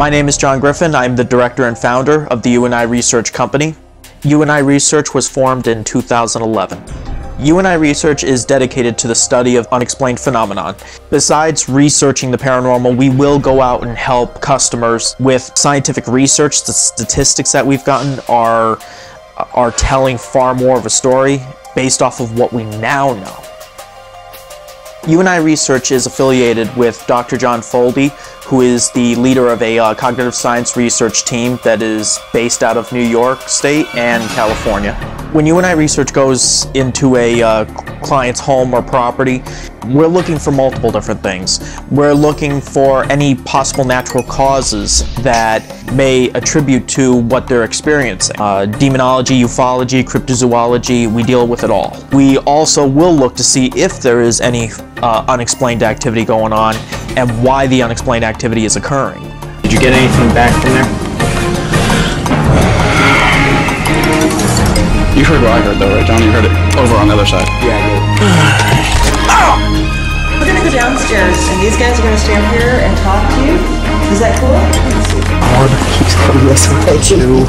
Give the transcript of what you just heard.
My name is John Griffin. I'm the director and founder of the UNI Research Company. UNI Research was formed in 2011. UNI Research is dedicated to the study of unexplained phenomenon. Besides researching the paranormal, we will go out and help customers with scientific research. The statistics that we've gotten are are telling far more of a story based off of what we now know. UNI Research is affiliated with Dr. John Foldy, who is the leader of a uh, cognitive science research team that is based out of New York State and California. When UNI Research goes into a uh, client's home or property, we're looking for multiple different things. We're looking for any possible natural causes that may attribute to what they're experiencing. Uh, demonology, ufology, cryptozoology, we deal with it all. We also will look to see if there is any uh, unexplained activity going on and why the unexplained activity is occurring. Did you get anything back from there? Heard what I heard though, right, John? You heard it over on the other side. Yeah, I did. Ah! We're gonna go downstairs, and these guys are gonna stay up here and talk to you. Is that cool? One keeps coming this way. Two,